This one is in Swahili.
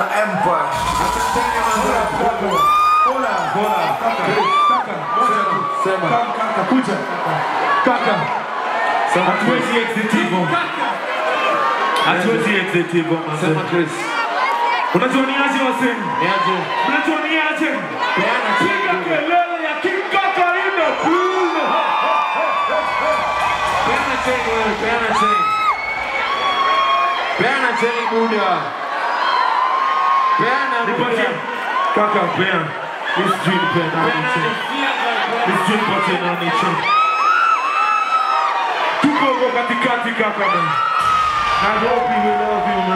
Africa Empire. Bora, bora, kaka, kaka, sema, kaka, kuja, kaka, sema, hatuwezi exit hivyo, hatuwezi exit hivyo, sema Chris, unatuoniaje wasemi? Niaje? Unatuoniaje? Peana piga kelele ya King Kaka ina kuna. Peana cheni wewe, peana cheni, peana cheni buda. Kaka beyan, mis djin pe nan mi chan. Mis djin pote nan mi chan. Tupo go kaka men. I hope you, we love you.